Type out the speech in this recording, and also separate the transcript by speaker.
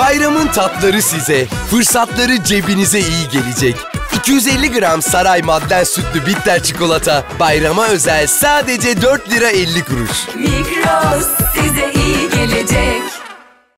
Speaker 1: Bayramın tatları size, fırsatları cebinize iyi gelecek. 250 gram saray madden sütlü bitter çikolata bayrama özel sadece 4 lira 50 kuruş.
Speaker 2: Migros.